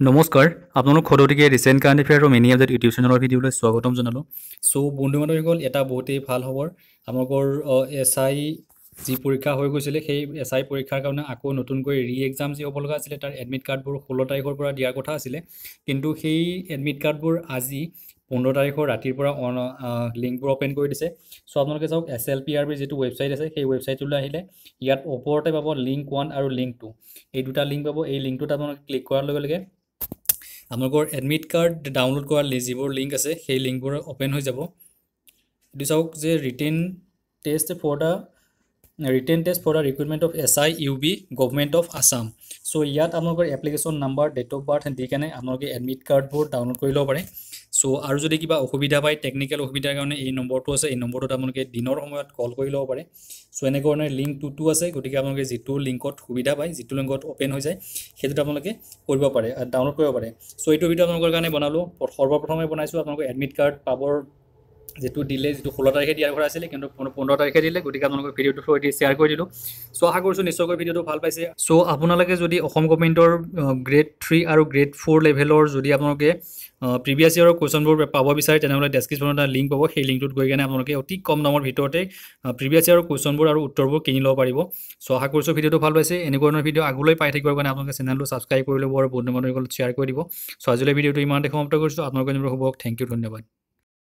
নমস্কাৰ আপোনালোক সদতিকে ৰিচেণ্ট কাৰেণ্ট এফেয়াৰ আৰু মেনি আপডেট ইউটিউব চেনেলৰ ভিডিঅ'লৈ স্বাগতম জনালোঁ। চ' বন্ধু বান্ধৱীসকল এটা বহুতেই ভাল খবৰ। আপোনালোকৰ এছ আই যি পৰীক্ষা হৈ গৈছিলে সেই এছ আই পৰীক্ষাৰ কাৰণে আকৌ নতুনকৈ ৰি এক্সাম যি হ'ব লগা আছিলে তাৰ এডমিট কাৰ্ডবোৰ ষোল্ল তাৰিখৰ পৰা দিয়াৰ কথা আছিলে। কিন্তু সেই এডমিট কাৰ্ডবোৰ আজি পোন্ধৰ তাৰিখৰ ৰাতিৰ পৰা অন লিংকবোৰ অ'পেন কৰি দিছে। চ' আপোনালোকে চাওক এছ এল পি আৰ বিৰ যিটো ৱেবছাইট আছে সেই ৱেবছাইটটোলৈ আহিলে। ইয়াত ওপৰতে পাব লিংক ওৱান আৰু লিংক টু এই দুটা লিংক পাব। এই লিংকটোত আপোনালোকে ক্লিক কৰাৰ লগে লগে আপোনালোকৰ এডমিট কাৰ্ড ডাউনলোড কৰা যিবোৰ লিংক আছে সেই লিংকবোৰ অ'পেন হৈ যাব। এইটো চাওক যে written test for the written test for the recruitment of S I U B government of Assam চ' ইয়াত আপোনালোকৰ application number date of birth দি কেনে আপোনালোকে এডমিট কাৰ্ডবোৰ ডাউনলোড কৰি ল'ব পাৰে। চ' আৰু যদি কিবা অসুবিধা পায় টেকনিকেল অসুবিধাৰ কাৰণে এই নম্বৰটো আছে এই নম্বৰটোত আপোনালোকে দিনৰ সময়ত কল কৰি ল'ব পাৰে। চ' এনেধৰণে লিংক টুটো আছে গতিকে আপোনালোকে যিটো লিংকত সুবিধা পায় যিটো লিংকত অ'পেন হৈ যায় সেইটোত আপোনালোকে কৰিব পাৰে ডাউনলোড কৰিব পাৰে। চ' এইটো ভিডিঅ' আপোনালোকৰ কাৰণে বনালোঁ। সৰ্বপ্ৰথমে বনাইছোঁ আপোনালোকে এডমিট কাৰ্ড পাবৰ যিটো দিলে যিটো ষোল্ল তাৰিখে দিয়াৰ কথা আছিলে কিন্তু পোন- পোন্ধৰ তাৰিখে দিলে গতিকে আপোনালোকৰ ভিডিঅ'টো থৈ শ্বেয়াৰ কৰি দিলোঁ। চ' আশা কৰিছোঁ নিশ্চয়কৈ ভিডিঅ'টো ভাল পাইছে। চ' আপোনালোকে যদি অসম গভমেণ্টৰ গ্ৰেড থ্ৰী আৰু গ্ৰেড ফ'ৰ লেভেলৰ যদি আপোনালোকে প্ৰিভিয়াছ ইয়েৰৰ কুৱেশ্যনবোৰ পাব বিচাৰে তেনেহ'লে ডেছক্ৰিপশ্যনত এটা লিংক পাব। সেই লিংকটোত গৈ কেনে আপোনালোকে অতি কম দামৰ ভিতৰতে প্ৰিভিয়াছ ইয়েৰৰ কুৱেশ্যনবোৰ আৰু উত্তৰবোৰ কিনি ল'ব পাৰিব। চ' আশা কৰিছোঁ ভিডিঅ'টো ভাল পাইছে। এনেকুৱা ধৰণৰ ভিডিঅ' আগলৈ পাই থাকিবৰ কাৰণে আপোনালোকে চেনেলটো ছাবস্ক্ৰাইব কৰি ল'ব আৰু বন্ধু বান্ধৱীসকলক শ্বেয়াৰ কৰি দিব। চ' আজিলৈ ভিডিঅ'টো ইমানতে সমাপ্ত কৰিছোঁ। আপোনালোকৰ দিনবোৰ হ'ব থেংক ইউ ধন্যবাদ।